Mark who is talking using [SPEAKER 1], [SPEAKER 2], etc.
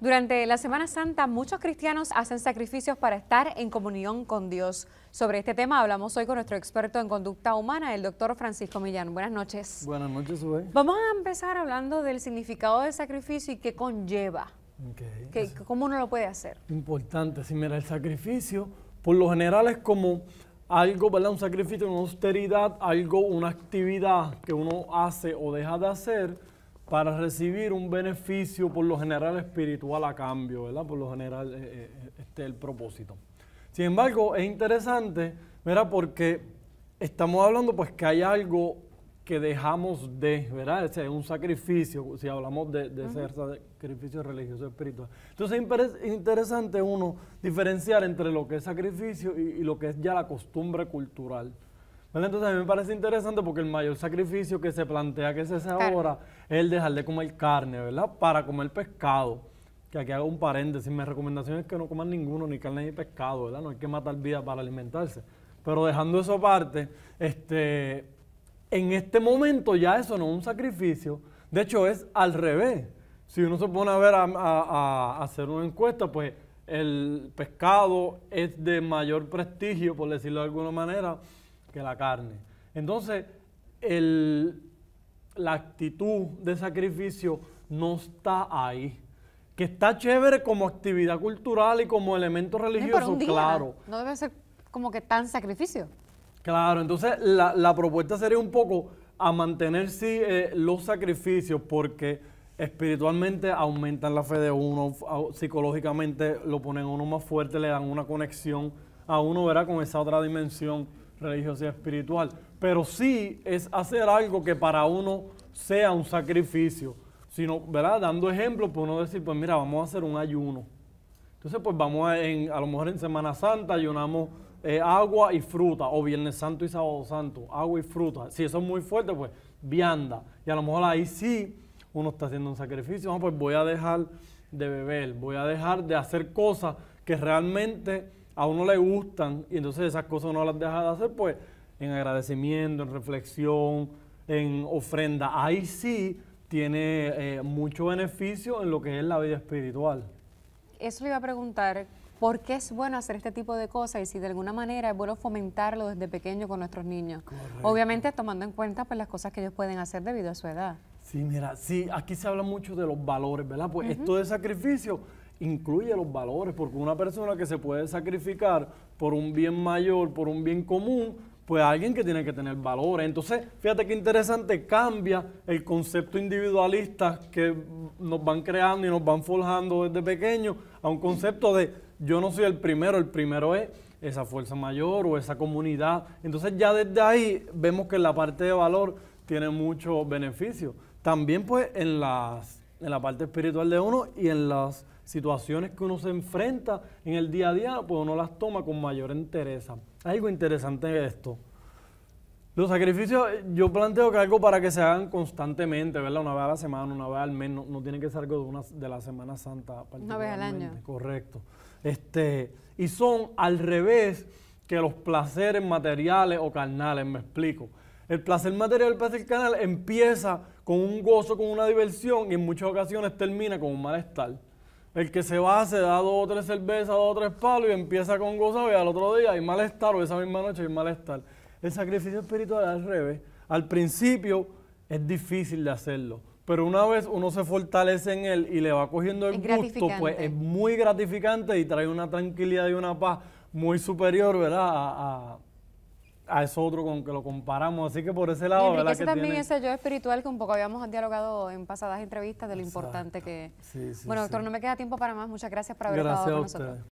[SPEAKER 1] Durante la Semana Santa, muchos cristianos hacen sacrificios para estar en comunión con Dios. Sobre este tema hablamos hoy con nuestro experto en conducta humana, el doctor Francisco Millán. Buenas noches.
[SPEAKER 2] Buenas noches, Sue.
[SPEAKER 1] Vamos a empezar hablando del significado del sacrificio y qué conlleva.
[SPEAKER 2] Okay.
[SPEAKER 1] ¿Cómo uno lo puede hacer?
[SPEAKER 2] Importante. Sí, mira, el sacrificio, por lo general es como algo, ¿verdad? Un sacrificio, una austeridad, algo, una actividad que uno hace o deja de hacer para recibir un beneficio por lo general espiritual a cambio, ¿verdad? Por lo general eh, eh, este es el propósito. Sin embargo, es interesante, ¿verdad? Porque estamos hablando pues que hay algo que dejamos de, ¿verdad? Es un sacrificio, si hablamos de, de ser sacrificio religioso espiritual. Entonces es interesante uno diferenciar entre lo que es sacrificio y, y lo que es ya la costumbre cultural. Entonces a mí me parece interesante porque el mayor sacrificio que se plantea que se hace ahora es el dejar de comer carne, ¿verdad? Para comer pescado. Que aquí hago un paréntesis, mi recomendación es que no coman ninguno, ni carne ni pescado, ¿verdad? No hay que matar vida para alimentarse. Pero dejando eso aparte, este, en este momento ya eso no es un sacrificio, de hecho es al revés. Si uno se pone a ver a, a hacer una encuesta, pues el pescado es de mayor prestigio, por decirlo de alguna manera, que la carne. Entonces, la actitud de sacrificio no está ahí. Que está chévere como actividad cultural y como elemento religioso, claro.
[SPEAKER 1] No debe ser como que tan sacrificio.
[SPEAKER 2] Claro, entonces la, propuesta sería un poco a mantener sí eh, los sacrificios porque espiritualmente aumentan la fe de uno, psicológicamente lo ponen a uno más fuerte, le dan una conexión a uno, verá, con esa otra dimensión religiosa y espiritual, pero sí es hacer algo que para uno sea un sacrificio, sino, ¿verdad? Dando ejemplo, pues uno decir, pues mira, vamos a hacer un ayuno. Entonces, pues vamos a, en, a lo mejor en Semana Santa ayunamos eh, agua y fruta, o Viernes Santo y Sábado Santo, agua y fruta. Si eso es muy fuerte, pues vianda. Y a lo mejor ahí sí uno está haciendo un sacrificio. pues voy a dejar de beber, voy a dejar de hacer cosas que realmente a uno le gustan y entonces esas cosas uno las deja de hacer, pues en agradecimiento, en reflexión, en ofrenda. Ahí sí tiene eh, mucho beneficio en lo que es la vida espiritual.
[SPEAKER 1] Eso le iba a preguntar, ¿por qué es bueno hacer este tipo de cosas y si de alguna manera es bueno fomentarlo desde pequeño con nuestros niños? Obviamente tomando en cuenta pues, las cosas que ellos pueden hacer debido a su edad.
[SPEAKER 2] Sí, mira, sí, aquí se habla mucho de los valores, ¿verdad? Pues esto de sacrificio incluye los valores, porque una persona que se puede sacrificar por un bien mayor, por un bien común, pues alguien que tiene que tener valores. Entonces, fíjate qué interesante, cambia el concepto individualista que nos van creando y nos van forjando desde pequeños a un concepto de yo no soy el primero, el primero es esa fuerza mayor o esa comunidad. Entonces ya desde ahí vemos que la parte de valor tiene mucho beneficio. También pues en, las, en la parte espiritual de uno y en las situaciones que uno se enfrenta en el día a día, pues uno las toma con mayor interés. Algo interesante en esto. Los sacrificios, yo planteo que algo para que se hagan constantemente, ¿verdad? Una vez a la semana, una vez al mes, no, tiene que ser algo de, una, de la Semana Santa.
[SPEAKER 1] Una vez al año.
[SPEAKER 2] Correcto. Este, y son al revés que los placeres materiales o carnales, me explico. El placer material, el placer carnal empieza con un gozo, con una diversión y en muchas ocasiones termina con un malestar. El que se va, se da dos o tres cervezas, dos o tres palos y empieza con gozado y al otro día hay malestar o esa misma noche hay malestar. El sacrificio espiritual es al revés. Al principio es difícil de hacerlo, pero una vez uno se fortalece en él y le va cogiendo el gusto, pues es muy gratificante y trae una tranquilidad y una paz muy superior, ¿verdad? a, a eso otro con que lo comparamos. Así que por ese lado,
[SPEAKER 1] y ¿verdad? Que también ese yo espiritual que un poco habíamos dialogado en pasadas entrevistas de lo importante que... Sí, sí, bueno, doctor, no me queda tiempo para más. Muchas gracias por haber estado con nosotros.